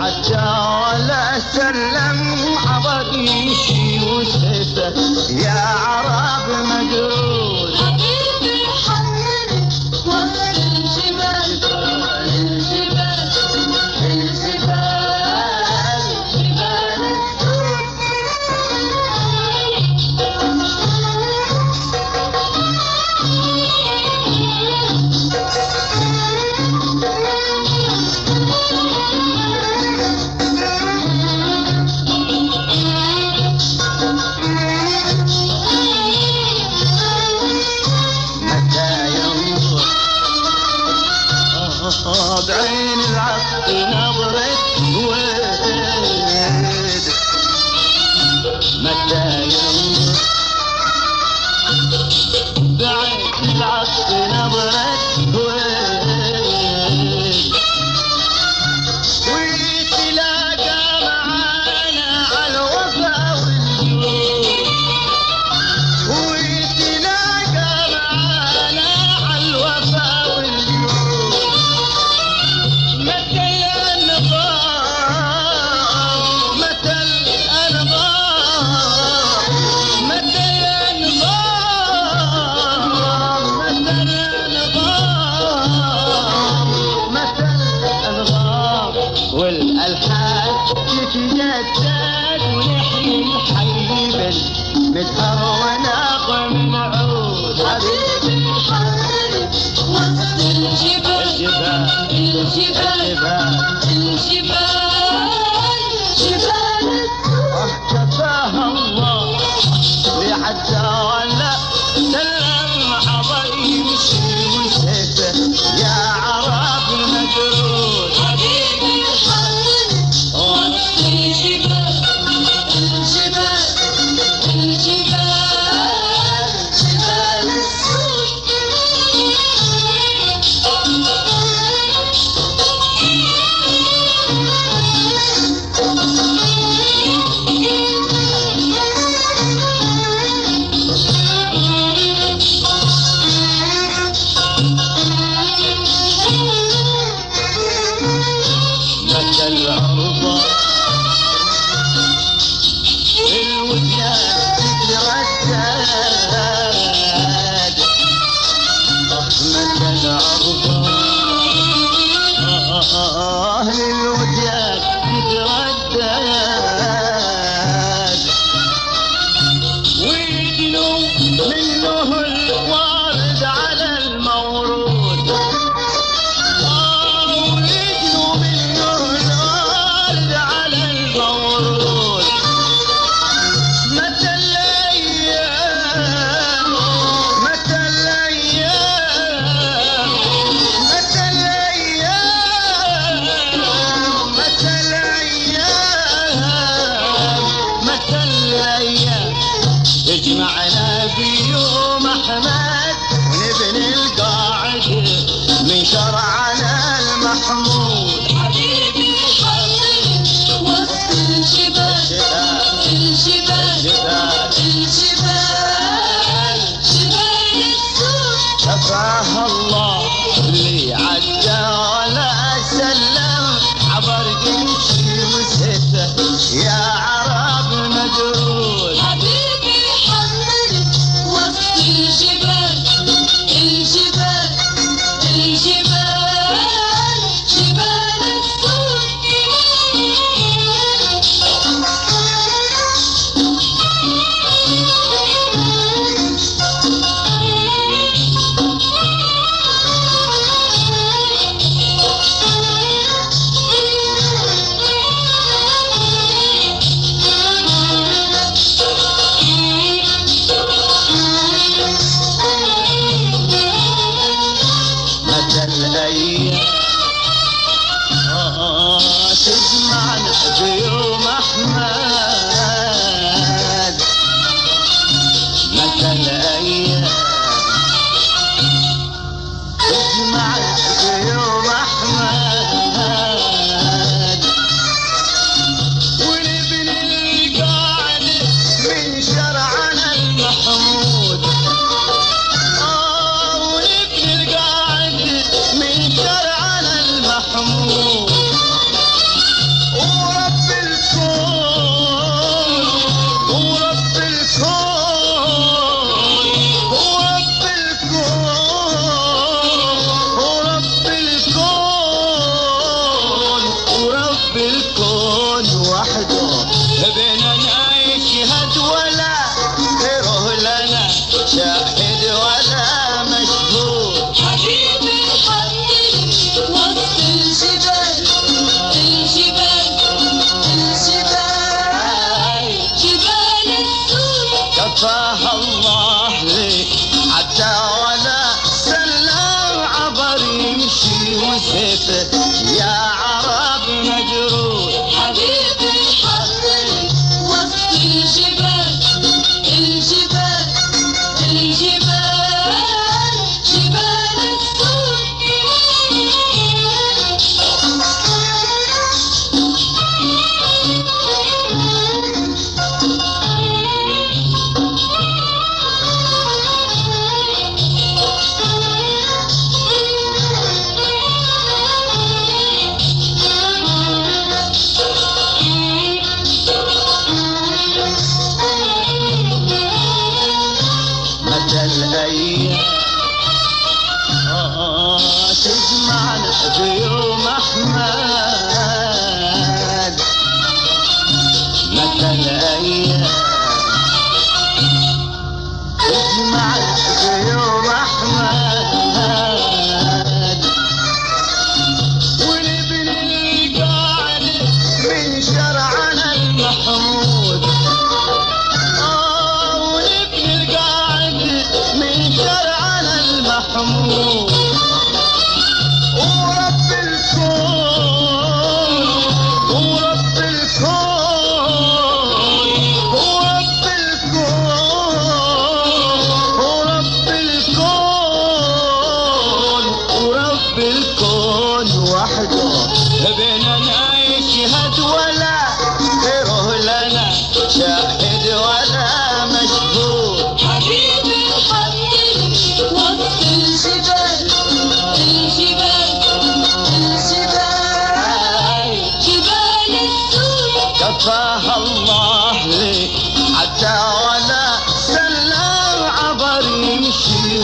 حتى ولا سلم عربي شي وسيفه يا عرب مجروح. Miss Evelyn.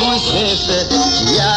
consciência que a